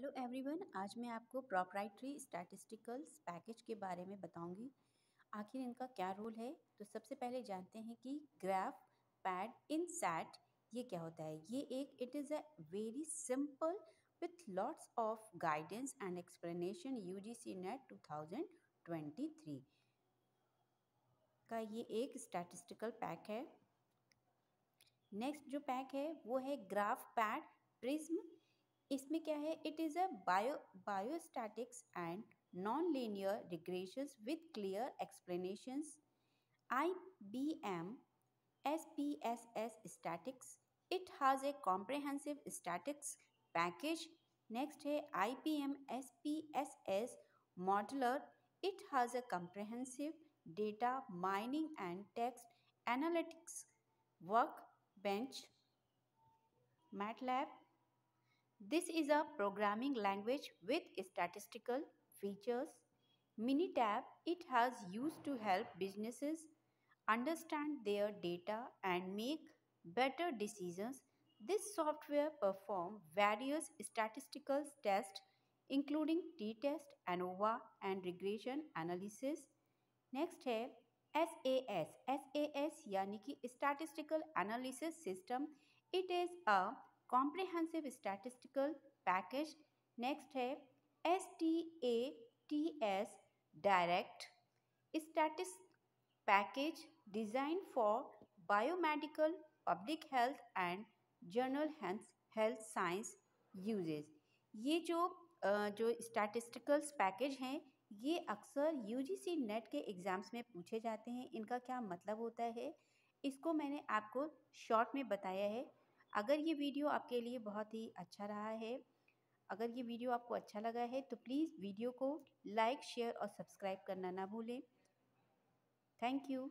Hello everyone, आज मैं आपको प्रोप्राइटरी स्टैटिस्टिकल्स पैकेज के बारे में बताऊँगी। आखिर इनका क्या रोल है? तो सबसे पहले जानते हैं कि ग्राफ पैड इन सैट ये क्या होता है? ये एक it is a very simple with lots of guidance and explanation UGC net 2023 का ये एक स्टैटिस्टिकल पैक है। नेक्स्ट जो पैक है, वो है ग्राफ पैड प्रिज्म इसमें क्या है it is a bio biostatistics and non linear regressions with clear explanations I B M S P S S statistics it has a comprehensive statistics package next है I B M S P S S modeler it has a comprehensive data mining and text analytics workbench MATLAB This is a programming language with statistical features. Minitab, it has used to help businesses understand their data and make better decisions. This software performs various statistical tests including t-test, ANOVA and regression analysis. Next है SAS. SAS यानी कि Statistical Analysis System. It is a comprehensive statistical package next है S T A T S direct stats package design for biomedical public health and journal health science usage ये जो जो स्टैटिस्टिकल्स package हैं, ये अक्सर UGC net के exams में पूछे जाते हैं। इनका क्या मतलब होता है? इसको मैंने आपको शॉर्ट में बताया है। अगर ये वीडियो आपके लिए बहुत ही अच्छा रहा है, अगर ये वीडियो आपको अच्छा लगा है तो प्लीज़ वीडियो को लाइक, शेयर और सब्सक्राइब करना ना भूलें। Thank you.